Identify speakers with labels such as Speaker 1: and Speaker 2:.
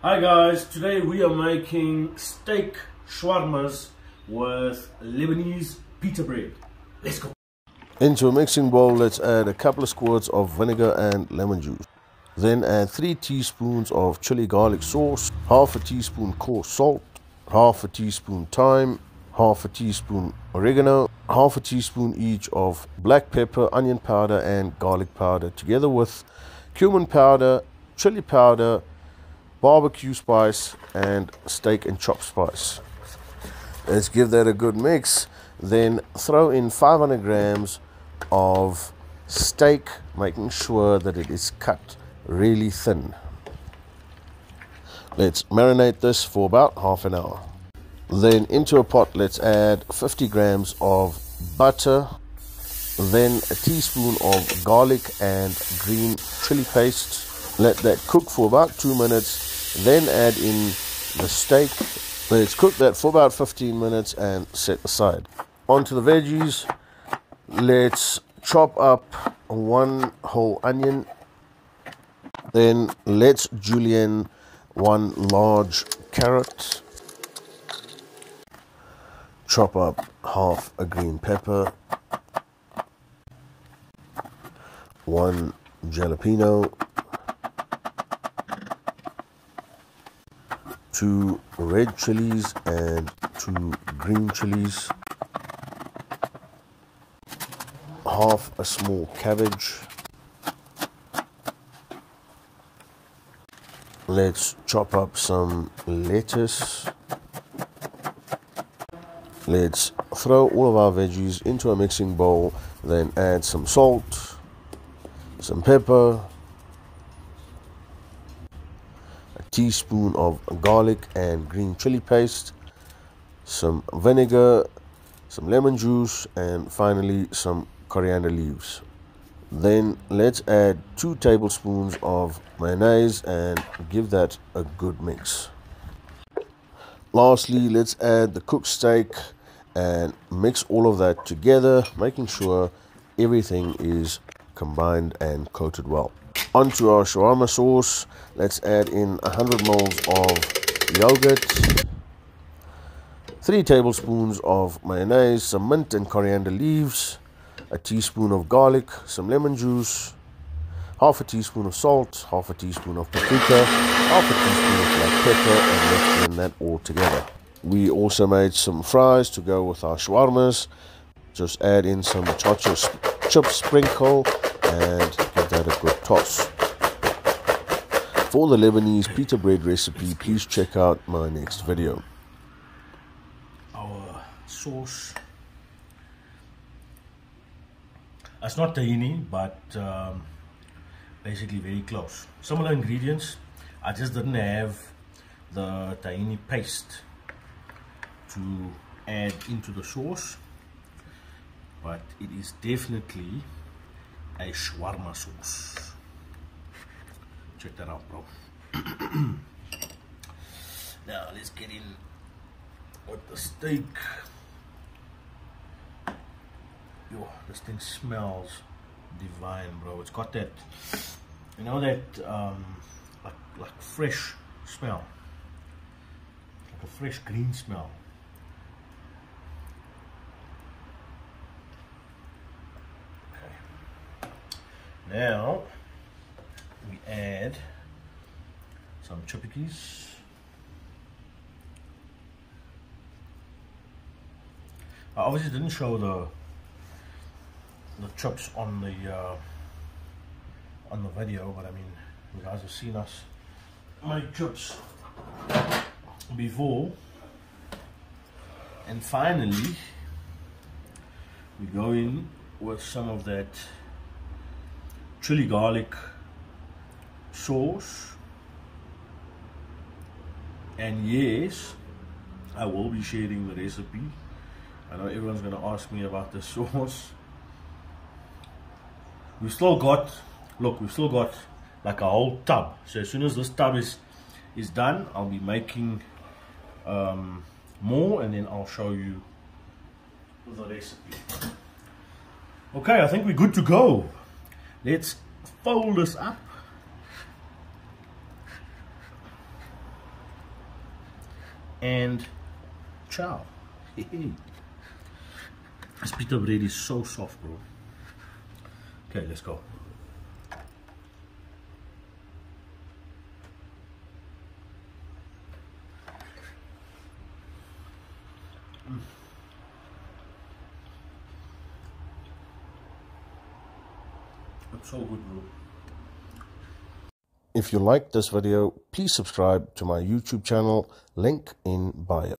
Speaker 1: Hi guys, today we are making steak shawarmas with Lebanese pita bread. Let's go.
Speaker 2: Into a mixing bowl, let's add a couple of squirts of vinegar and lemon juice. Then add 3 teaspoons of chili garlic sauce, half a teaspoon coarse salt, half a teaspoon thyme, half a teaspoon oregano, half a teaspoon each of black pepper, onion powder and garlic powder together with cumin powder, chili powder, barbecue spice and steak and chop spice. Let's give that a good mix. Then throw in 500 grams of steak, making sure that it is cut really thin. Let's marinate this for about half an hour. Then into a pot, let's add 50 grams of butter, then a teaspoon of garlic and green chili paste. Let that cook for about two minutes, then add in the steak. Let's cook that for about 15 minutes and set aside. Onto the veggies, let's chop up one whole onion then let's julienne one large carrot. Chop up half a green pepper. One jalapeno. Two red chilies and two green chilies. Half a small cabbage. Let's chop up some lettuce. Let's throw all of our veggies into a mixing bowl, then add some salt, some pepper, a teaspoon of garlic and green chili paste, some vinegar, some lemon juice, and finally some coriander leaves. Then let's add two tablespoons of mayonnaise and give that a good mix. Lastly, let's add the cooked steak and mix all of that together, making sure everything is combined and coated well. Onto our shawarma sauce, let's add in 100 ml of yogurt, 3 tablespoons of mayonnaise, some mint and coriander leaves, a teaspoon of garlic, some lemon juice, half a teaspoon of salt, half a teaspoon of paprika, half a teaspoon of black pepper, and let's blend that all together. We also made some fries to go with our shawarmas. Just add in some chacho chip sprinkle and give that a good toss. For the Lebanese pita bread recipe, please check out my next video.
Speaker 1: Our sauce It's not tahini, but um, basically very close. Similar ingredients. I just didn't have the tahini paste to add into the sauce. But it is definitely a shawarma sauce. Check that out, bro. now let's get in with the steak. yo, this thing smells divine, bro. It's got that, you know, that um, like like fresh smell, like a fresh green smell. Okay. Now add some chippies. I obviously didn't show the the chips on the uh, on the video, but I mean, you guys have seen us make chips before. And finally, we go in with some of that chili garlic sauce. And yes, I will be sharing the recipe. I know everyone's going to ask me about the sauce we've still got look we've still got like a whole tub. So as soon as this tub is is done I'll be making um, more and then I'll show you the recipe. Okay I think we're good to go. Let's fold this up and ciao. this pita bread is so soft, bro. Okay, let's go. It's so good, bro.
Speaker 2: If you liked this video, please subscribe to my YouTube channel, link in bio.